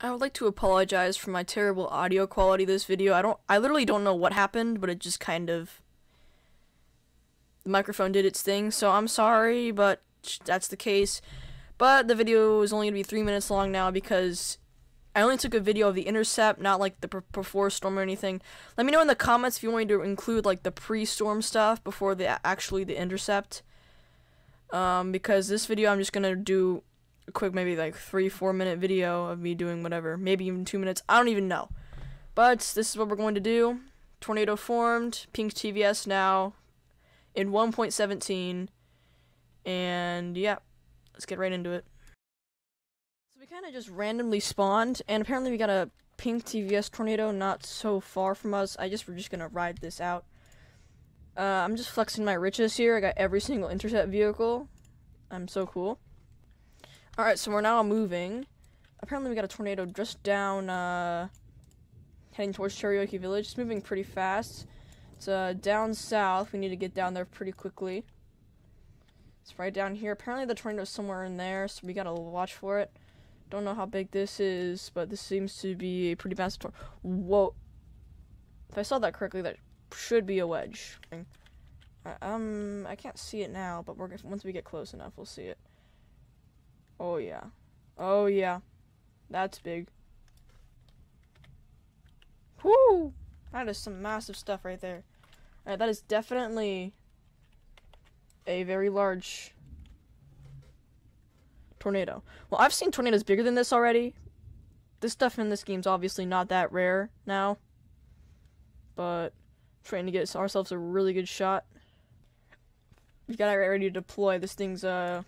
I would like to apologize for my terrible audio quality this video. I don't I literally don't know what happened, but it just kind of the microphone did its thing, so I'm sorry, but that's the case. But the video is only going to be 3 minutes long now because I only took a video of the intercept, not like the before storm or anything. Let me know in the comments if you want me to include like the pre-storm stuff before the actually the intercept. Um, because this video I'm just gonna do a quick maybe like three four minute video of me doing whatever maybe even two minutes i don't even know. But this is what we're going to do. Tornado formed pink tvs now in 1.17 and yeah let's get right into it. So we kind of just randomly spawned and apparently we got a pink tvs tornado not so far from us. I just we're just gonna ride this out. Uh, i'm just flexing my riches here. I got every single intercept vehicle. I'm so cool Alright, so we're now moving. Apparently we got a tornado just down, uh, heading towards Cherokee Village. It's moving pretty fast. It's, uh, down south. We need to get down there pretty quickly. It's right down here. Apparently the tornado's somewhere in there, so we gotta watch for it. Don't know how big this is, but this seems to be a pretty massive tornado. Whoa. If I saw that correctly, that should be a wedge. Um, I can't see it now, but we're, once we get close enough, we'll see it. Oh, yeah. Oh, yeah. That's big. Whoo! That is some massive stuff right there. Alright, that is definitely a very large tornado. Well, I've seen tornadoes bigger than this already. This stuff in this game's obviously not that rare now. But trying to get ourselves a really good shot. We got it ready to deploy. This thing's uh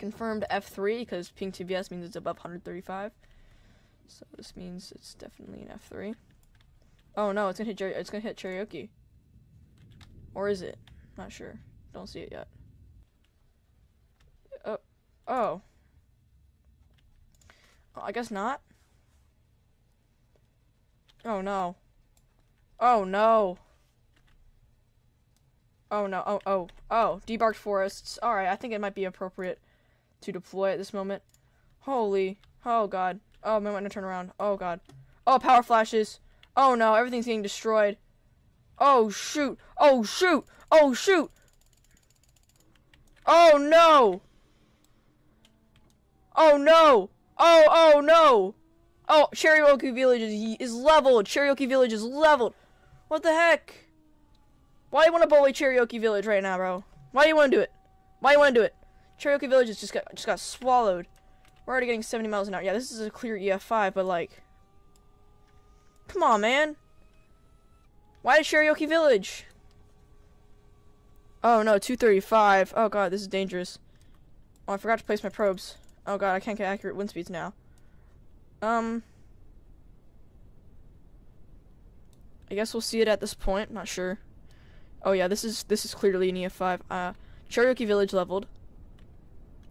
confirmed F3 because pink TVS means it's above 135. So this means it's definitely an F3. Oh no, it's gonna hit it's gonna hit Cherokee. Or is it? Not sure. Don't see it yet. Oh, oh. oh I guess not. Oh no. Oh no. Oh no. Oh oh oh. Debarked forests. All right. I think it might be appropriate to deploy at this moment. Holy. Oh, God. Oh, I'm going to turn around. Oh, God. Oh, power flashes. Oh, no. Everything's getting destroyed. Oh, shoot. Oh, shoot. Oh, shoot. Oh, no. Oh, no. Oh, oh, no. Oh, Cherokee Village is, is leveled. Cherokee Village is leveled. What the heck? Why do you want to bully Cherokee Village right now, bro? Why do you want to do it? Why do you want to do it? Cherokee Village just got just got swallowed. We're already getting 70 miles an hour. Yeah, this is a clear EF5, but like, come on, man. Why Cherokee Village? Oh no, 235. Oh god, this is dangerous. Oh, I forgot to place my probes. Oh god, I can't get accurate wind speeds now. Um, I guess we'll see it at this point. Not sure. Oh yeah, this is this is clearly an EF5. Uh, Cherokee Village leveled.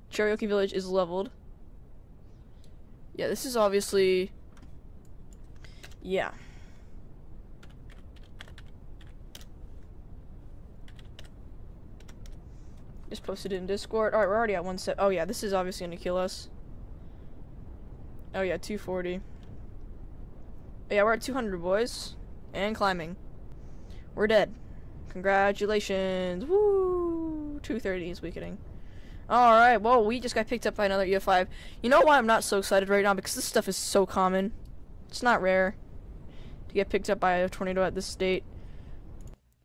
Cherokee Village is leveled. Yeah, this is obviously... Yeah. Just posted in Discord. Alright, we're already at one set. Oh yeah, this is obviously gonna kill us. Oh yeah, 240. Yeah, we're at 200, boys. And climbing. We're dead. Congratulations. Woo! 230 is weakening. Alright, well, we just got picked up by another EF5. You know why I'm not so excited right now? Because this stuff is so common. It's not rare to get picked up by a tornado at this state.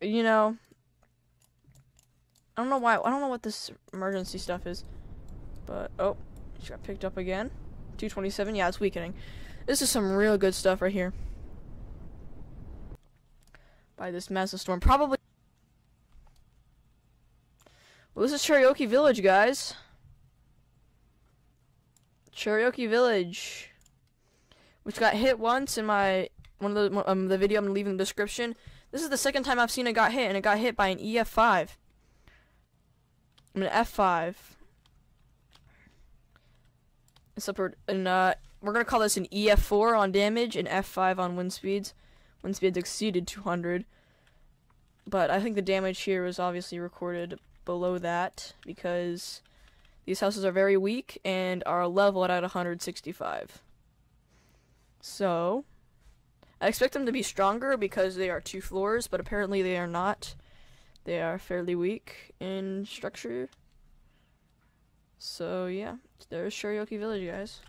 You know, I don't know why. I don't know what this emergency stuff is. But, oh, she got picked up again. 227, yeah, it's weakening. This is some real good stuff right here. By this massive storm. Probably well, this is Cherokee Village, guys. Cherokee Village. Which got hit once in my one of the um, the video I'm leaving in the description. This is the second time I've seen it got hit, and it got hit by an EF5. I mean F5. It's upward, and uh, we're gonna call this an EF4 on damage and F5 on wind speeds. Wind speeds exceeded 200. But I think the damage here was obviously recorded below that because these houses are very weak and are leveled at 165. So, I expect them to be stronger because they are two floors, but apparently they are not. They are fairly weak in structure. So, yeah, there's Cherokee Village, guys.